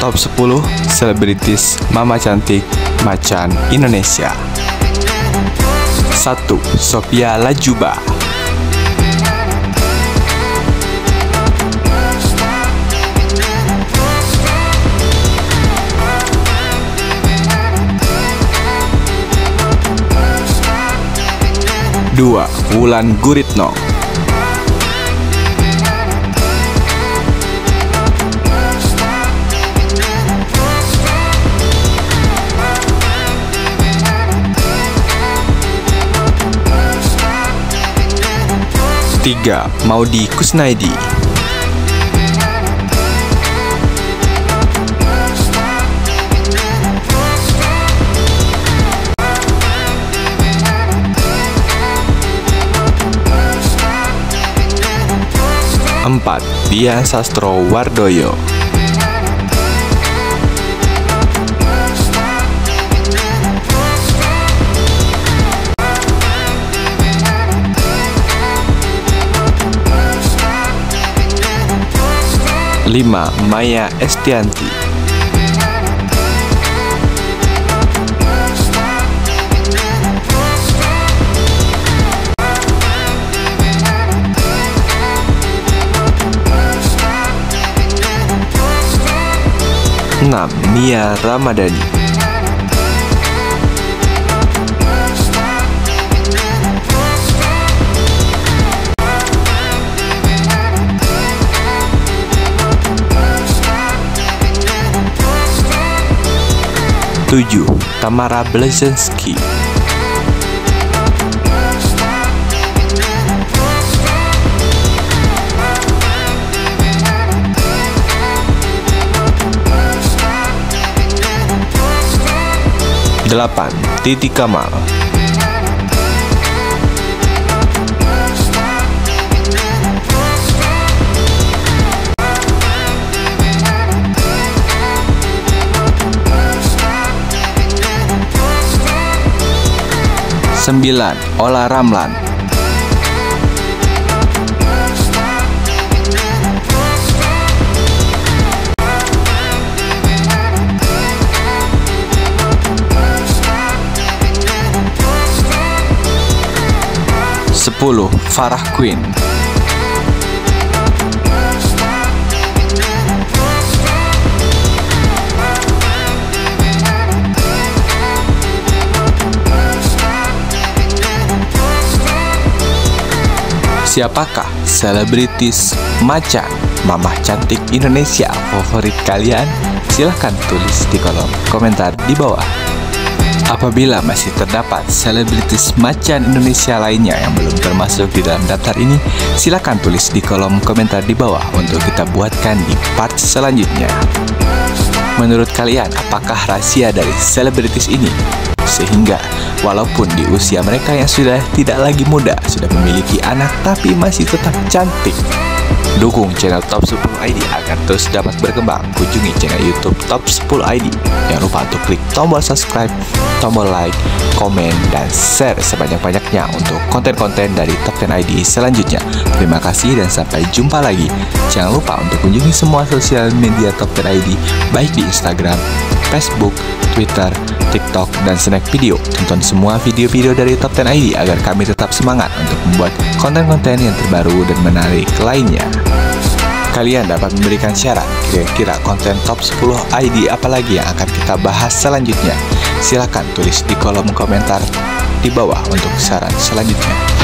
Top 10 Selebritis Mama Cantik Macan Indonesia 1. Sophia Lajuba 2. Wulan Guritno Tiga, Maudi Kusnaidi. Empat, Dian Sastro Wardoyo Lima, Maya Estianti. Enam, Nia Ramadhani Tujuh, Tamara Blazensky Delapan, Titi Kamal Sembilan, Ola Ramlan. Sepuluh, Farah Queen Siapakah selebritis macan mamah cantik Indonesia favorit kalian? Silahkan tulis di kolom komentar di bawah. Apabila masih terdapat selebritis macan Indonesia lainnya yang belum termasuk di dalam daftar ini, silakan tulis di kolom komentar di bawah untuk kita buatkan di part selanjutnya. Menurut kalian, apakah rahasia dari selebritis ini? Sehingga walaupun di usia mereka yang sudah tidak lagi muda, sudah memiliki anak tapi masih tetap cantik. Dukung channel Top 10 ID agar terus dapat berkembang. Kunjungi channel YouTube Top 10 ID. Jangan lupa untuk klik tombol subscribe, tombol like, komen, dan share sebanyak-banyaknya untuk konten-konten dari Top 10 ID selanjutnya. Terima kasih dan sampai jumpa lagi. Jangan lupa untuk kunjungi semua sosial media Top 10 ID baik di Instagram, Facebook, Twitter, TikTok, dan Snack Video. Tonton semua video-video dari Top 10 ID agar kami tetap semangat untuk membuat konten-konten yang terbaru dan menarik lainnya. Kalian dapat memberikan syarat kira-kira konten top 10 ID apalagi yang akan kita bahas selanjutnya. Silahkan tulis di kolom komentar di bawah untuk saran selanjutnya.